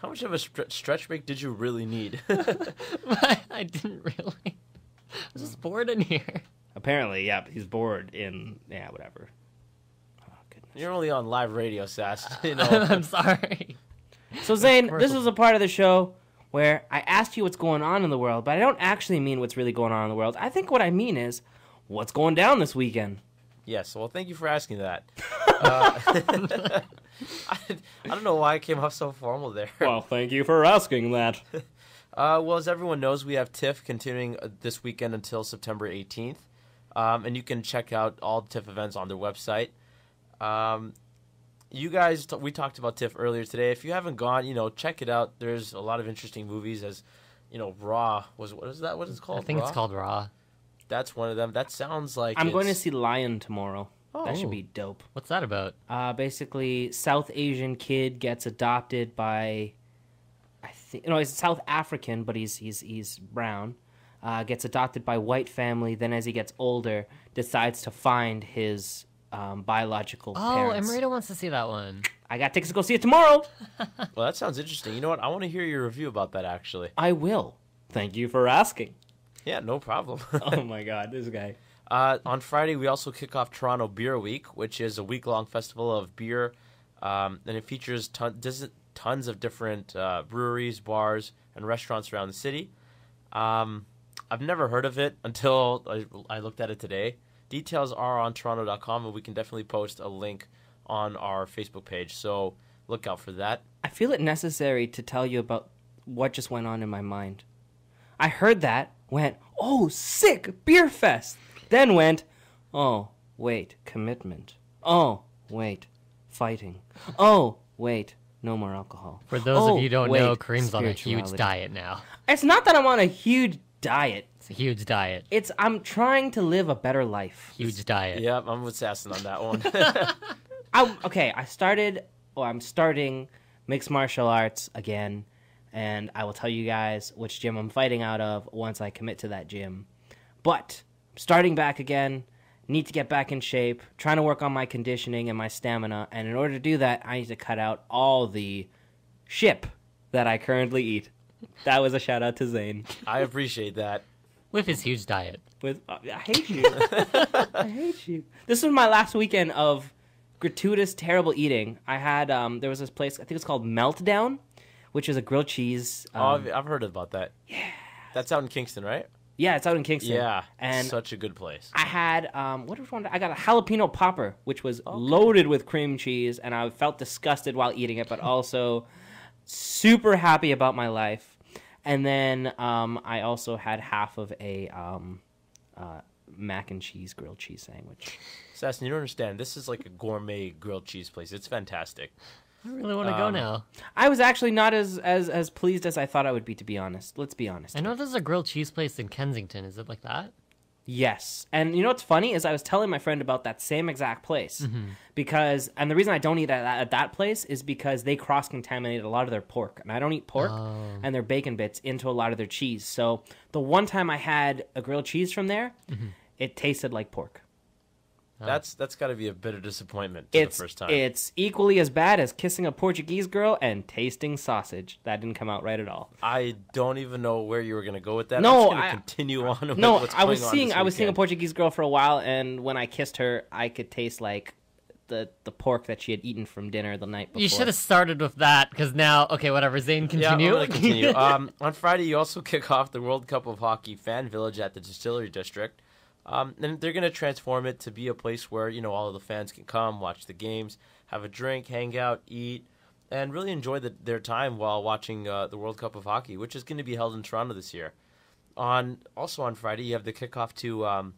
How much of a stre- stretch break did you really need? I didn't really. I was just bored in here. Apparently, yeah, he's bored in yeah, whatever. Goodness. You're only on live radio, Sass. You know. I'm sorry. So Zayn, this is a part of the show where I asked you what's going on in the world, but I don't actually mean what's really going on in the world. I think what I mean is what's going down this weekend. Yes, well, thank you for asking that. Uh, I, I don't know why I came off so formal there. Well, thank you for asking that. Uh, well, as everyone knows, we have TIFF continuing uh, this weekend until September 18th. Um, and you can check out all TIFF events on their website. Um, you guys, t- we talked about TIFF earlier today. If you haven't gone, you know, check it out. There's a lot of interesting movies. As you know, Raw was what is that? What is it called? I think Raw? it's called Raw. That's one of them. That sounds like I'm going to see Lion tomorrow. That Oh. should be dope. What's that about? Uh, basically, South Asian kid gets adopted by, I think, no, he's South African, but he's he's he's brown. Uh, gets adopted by white family. Then, as he gets older, decides to find his um, biological Oh, parents. Emerita wants to see that one. I got tickets to go see it tomorrow. Well, that sounds interesting. You know what? I want to hear your review about that. Actually, I will. Thank you for asking. yeah, no problem. oh my god, this guy. Uh, on Friday, we also kick off Toronto Beer Week, which is a week long festival of beer, um, and it features ton- tons of different uh, breweries, bars, and restaurants around the city. Um, I've never heard of it until I, I looked at it today. Details are on toronto.com, and we can definitely post a link on our Facebook page, so look out for that. I feel it necessary to tell you about what just went on in my mind. I heard that, went, oh, sick, beer fest. Then went, oh, wait, commitment. Oh, wait, fighting. Oh, wait, no more alcohol. For those Oh, of you who don't oh, wait, know, Kareem's on a huge diet now. It's not that I'm on a huge diet. It's a huge diet. It's I'm trying to live a better life. Huge diet. Yeah, I'm with Sassan on that one. I, okay, I started, or I'm starting mixed martial arts again, and I will tell you guys which gym I'm fighting out of once I commit to that gym. But starting back again, need to get back in shape, trying to work on my conditioning and my stamina, and in order to do that, I need to cut out all the ship that I currently eat. That was a shout out to Zayn. I appreciate that. With his huge diet. With uh, I hate you. I hate you. This was my last weekend of gratuitous terrible eating. I had um there was this place I think it's called Meltdown, which is a grilled cheese. Um, oh, I've, I've heard about that. Yeah. That's out in Kingston, right? yeah, it's out in Kingston. Yeah. and such a good place. I had um what was one? I got a jalapeno popper, which was loaded with cream cheese, and I felt disgusted while eating it, but also super happy about my life. And then um, I also had half of a um, uh, mac and cheese grilled cheese sandwich. Sassan, you don't understand. This is like a gourmet grilled cheese place. It's fantastic. I really want to go Um, now. I was actually not as, as as pleased as I thought I would be, to be honest. Let's be honest. I know there's a grilled cheese place in Kensington. Is it like that? Yes. And you know what's funny is I was telling my friend about that same exact place mm-hmm. because, and the reason I don't eat at that, at that place is because they cross contaminated a lot of their pork, and I don't eat pork oh. and their bacon bits into a lot of their cheese. So the one time I had a grilled cheese from there, mm-hmm. it tasted like pork. That's that's got to be a bitter disappointment to It's the first time. it's equally as bad as kissing a Portuguese girl and tasting sausage. That didn't come out right at all. I don't even know where you were going to go with that. No, I'm just gonna I- continue on. With No, what's I was going seeing I was seeing a. Portuguese girl for a while, and when I kissed her, I could taste like the the pork that she had eaten from dinner the night before. You should have started with that because now, okay, whatever. Zayn, Yeah, I'm continue. gonna continue. um, on Friday, you also kick off the World Cup of Hockey Fan Village at the Distillery District. Um, and they're going to transform it to be a place where you know all of the fans can come, watch the games, have a drink, hang out, eat, and really enjoy the, their time while watching uh, the World Cup of Hockey, which is going to be held in Toronto this year. On also on Friday, you have the kickoff to um,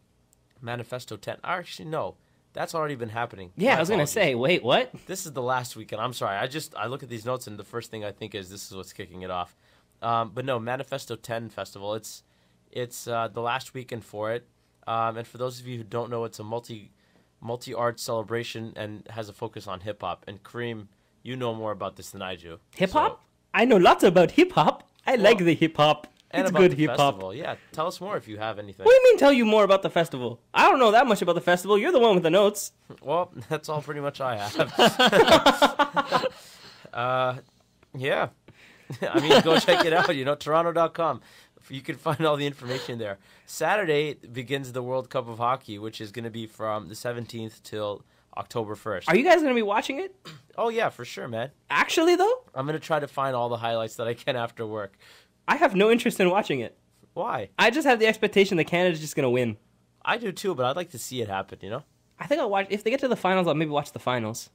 Manifesto 10. Actually, no, that's already been happening. yeah, My I was gonna say, wait, what? This is the last weekend. I'm sorry. I just I look at these notes and the first thing I think is this is what's kicking it off. Um, but no, Manifesto 10 Festival. It's it's uh, the last weekend for it. Um, and for those of you who don't know, it's a multi multi art celebration and has a focus on hip hop. And Kareem, you know more about this than I do. Hip So- hop? I know lots about hip hop. I like the hip hop. It's about good hip hop. Yeah, tell us more if you have anything. What do you mean? Tell you more about the festival? I don't know that much about the festival. You're the one with the notes. Well, that's all pretty much I have. uh, yeah. I mean, go check it out. You know, Toronto.com. You can find all the information there. Saturday begins the World Cup of Hockey, which is going to be from the 17th till October 1st. Are you guys gonna be watching it? oh, yeah, for sure, man. Actually, though, I'm going to try to find all the highlights that I can after work. I have no interest in watching it. Why? I just have the expectation that Canada's just gonna win. I do too, but I'd like to see it happen, you know? I think I'll watch. If they get to the finals, I'll maybe watch the finals.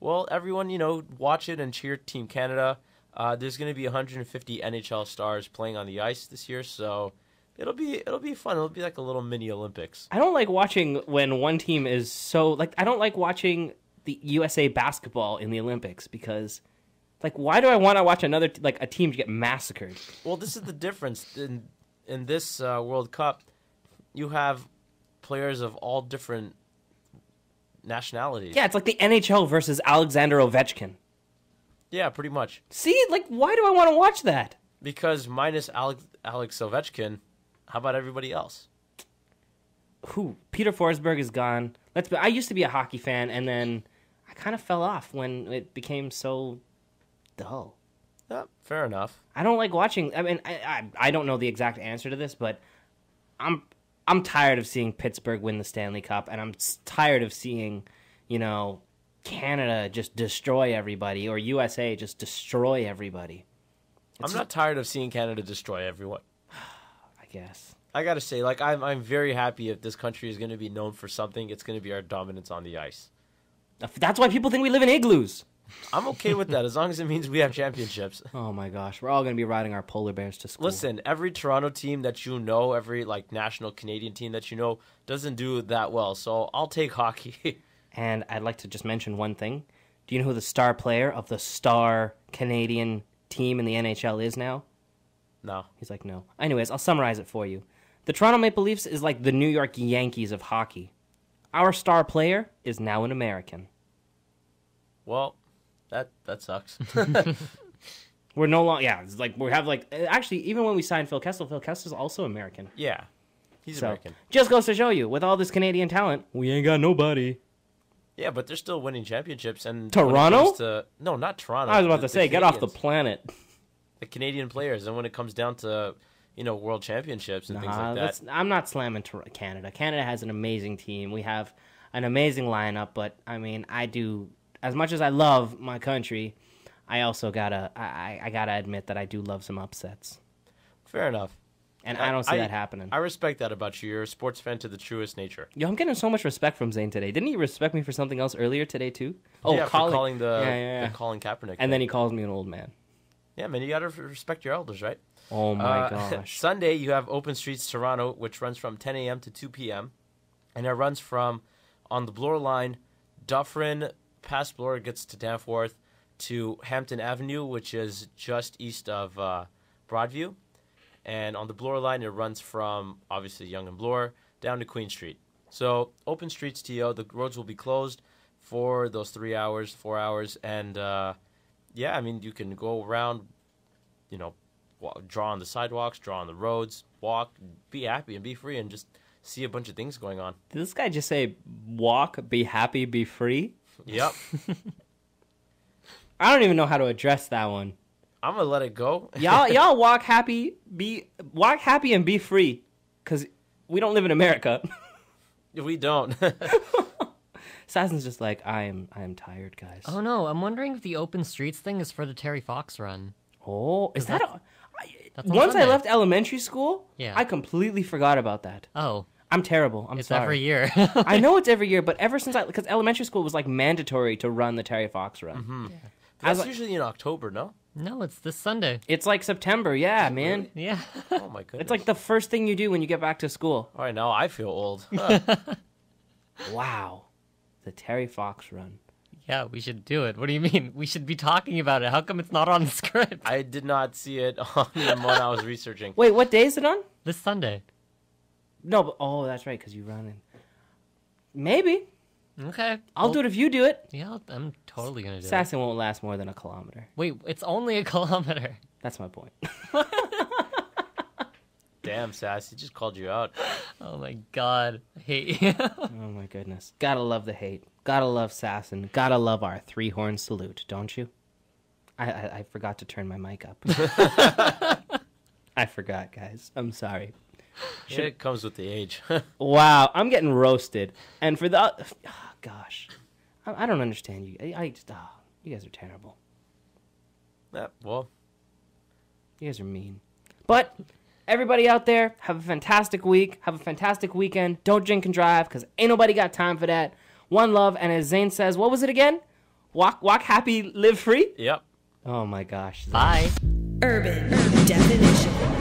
Well, everyone, you know, watch it and cheer Team Canada. Uh, there's going to be 150 NHL stars playing on the ice this year, so it'll be it'll be fun. It'll be like a little mini Olympics. I don't like watching when one team is so like. I don't like watching the USA basketball in the Olympics because, like, why do I want to watch another like a team get massacred? Well, this is the difference in in this uh, World Cup. You have players of all different nationalities. Yeah, it's like the NHL versus Alexander Ovechkin. Yeah, pretty much. See, like, why do I want to watch that? Because minus Alex, Alex Ovechkin, how about everybody else? Who? Peter Forsberg is gone. Let's. Be, I used to be a hockey fan, and then I kind of fell off when it became so dull. Yeah, fair enough. I don't like watching. I mean, I, I I don't know the exact answer to this, but I'm I'm tired of seeing Pittsburgh win the Stanley Cup, and I'm tired of seeing, you know, Canada just destroy everybody or USA just destroy everybody. I'm not tired of seeing Canada destroy everyone. I guess. I gotta say, like I'm, I'm very happy if this country is going to be known for something. It's going to be our dominance on the ice. That's why people think we live in igloos. I'm okay with that as long as it means we have championships. Oh my gosh, we're all gonna be riding our polar bears to school. Listen, every Toronto team that you know, every like national Canadian team that you know, doesn't do that well. So I'll take hockey. And I'd like to just mention one thing. Do you know who the star player of the star Canadian team in the NHL is now? no, He's like, no. Anyways, I'll summarize it for you. The Toronto Maple Leafs is like the New York Yankees of hockey. Our star player is now an American. well, that that sucks. We're no longer, yeah, it's like we have like, uh, actually, even when we signed Phil Kessel, Phil Kessel's also American. yeah, he's So, American. just goes to show you, with all this Canadian talent, we ain't got nobody. Yeah, but they're still winning championships. And Toronto? to- no, not Toronto. I was about the- to say, get off the planet. the Canadian players. And when it comes down to you know world championships and things like that, I'm not slamming Canada. Canada has an amazing team. We have an amazing lineup, but I mean, I do as much as I love my country. I also gotta, I- I gotta admit that I do love some upsets, fair enough. And I, don't see that happening. I respect that about you. You're a sports fan to the truest nature. Yo, I'm getting so much respect from Zayn today. Didn't he respect me for something else earlier today too? Oh, yeah, calling, calling the, yeah, yeah, yeah. the Colin Kaepernick. and thing. then he calls me an old man. yeah, man, you gotta respect your elders, right? Oh my Uh, gosh! Sunday you have Open Streets Toronto, which runs from 10 a.m. to 2 p.m. and it runs from on the Bloor line, Dufferin past Bloor gets to Danforth to Hampton Avenue, which is just east of uh, Broadview, and on the Bloor line it runs from obviously Yonge and Bloor down to Queen Street. So open streets TO. The roads will be closed for those three hours, four hours, and uh, yeah, I mean you can go around, you know, wa- draw on the sidewalks, draw on the roads, walk, be happy and be free, and just see a bunch of things going on. Did this guy just say walk, be happy, be free? Yep, I don't even know how to address that one. I'm gonna let it go. Y'all y'all walk happy, be walk happy and be free cuz we don't live in America. we don't. Assassin's just like I am I am tired, guys. Oh no, I'm wondering if the open streets thing is for the Terry Fox run. Oh, is that a, That's on Once I left elementary school, Yeah. I completely forgot about that. Oh, I'm terrible. I'm it's sorry. every year. I know it's every year, but ever since I because elementary school was like mandatory to run the Terry Fox run. Mm-hmm. That's like- usually in October, no? No, it's this Sunday. It's like September, yeah, man. Yeah. Oh my goodness. It's like the first thing you do when you get back to school. All right, now I feel old. Huh. Wow, the Terry Fox run. yeah, we should do it. What do you mean? We should be talking about it. How come it's not on the script? I did not see it on the one I was researching. Wait, what day is it on? This Sunday. No, but oh, that's right, because you run in. Maybe Okay. I'll do it if you do it. Yeah, I'll- I'm totally gonna do it. Assassin won't last more than a kilometer. Wait, it's only a kilometer. That's my point. Damn, Sass, he just called you out. Oh my god, I hate you. oh my goodness. Gotta love the hate. Gotta love Sassin. Gotta love our three horn salute, don't you? I, I I forgot to turn my mic up. I forgot, guys. I'm sorry. It comes with the age. Wow, I'm getting roasted. And for the oh, gosh, I, I don't understand you. I, I just oh, you guys are terrible. Yeah, well, You guys are mean. But everybody out there, have a fantastic week. Have a fantastic weekend. Don't drink and drive because ain't nobody got time for that. One love, and as Zayn says, what was it again? Walk, walk happy, live free. yep. Oh my gosh. Zayn. Bye. Urban Definition.